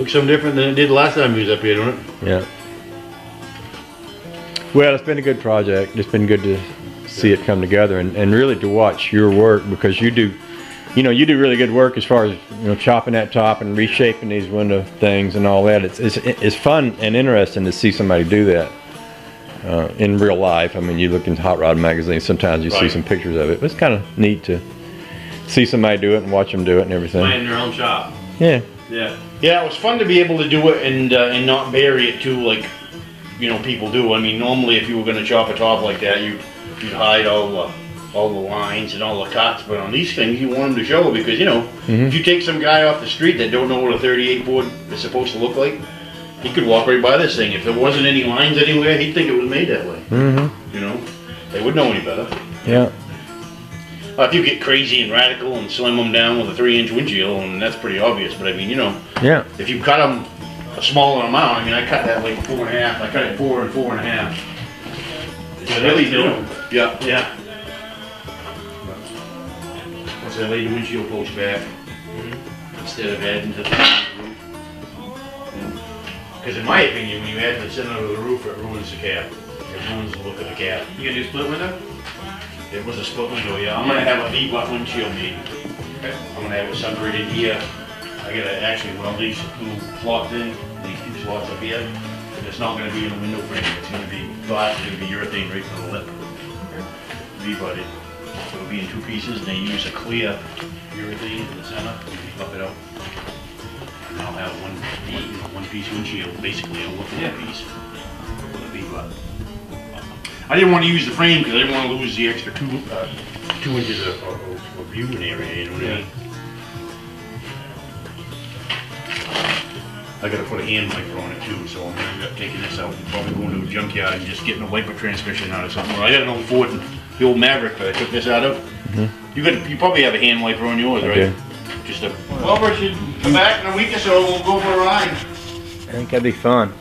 Looks some different than it did the last time we was up here, don't it? Yeah. Well, it's been a good project. It's been good to see it come together and, and really to watch your work because you do, you know, you do really good work as far as you know chopping that top and reshaping these window things and all that. It's it's, it's fun and interesting to see somebody do that uh, in real life. I mean, you look in Hot Rod magazine. Sometimes you see some pictures of it. But it's kind of neat to see somebody do it and watch them do it and everything. Playing their own shop. Yeah. Yeah. Yeah, it was fun to be able to do it and uh, and not bury it too, like you know people do. I mean, normally if you were gonna chop a top like that, you you'd hide all the all the lines and all the cuts. But on these things, you want them to show because you know if you take some guy off the street that don't know what a 38 Ford is supposed to look like, he could walk right by this thing. If there wasn't any lines anywhere, he'd think it was made that way. Mm-hmm. You know, they would know any better. Yeah. Uh, if you get crazy and radical and slim them down with a three-inch windshield, and that's pretty obvious. But I mean, you know. Yeah. If you cut them a smaller amount, I mean, I cut that like four and a half. I cut it four and four and a half. So really, you know, yeah. Yeah. Once I laid the windshield post back, instead of adding to the roof. Because in my opinion, when you add the center of the roof, it ruins the cab. It ruins the look of the cab. You gonna do split window? It was a split window, yeah. I'm gonna have a V-butt windshield made. Okay. I'm gonna have it separated here. I gotta actually weld these two slots in, these two slots up here. But it's not gonna be in the window frame, it's gonna be glass, it's gonna be urethane right for the lip. V-butted. So it'll be in two pieces, and they use a clear urethane in the center, and you buff it out. And I'll have one, one piece windshield, basically, a Yeah. piece with a V-butt. I didn't wanna use the frame, because I didn't wanna lose the extra two, uh, two inches of, of, of viewing area, you know what I Yeah. mean? I gotta put a hand wiper on it too, so I'm gonna end up taking this out and probably going to a junkyard and just getting a wiper transmission out of something. Or I got an old Ford, the old Maverick that I took this out of. You got, you probably have a hand wiper on yours, right? Okay. Just a. Well, we should come back in a week or so, we'll go for a ride. I think that'd be fun.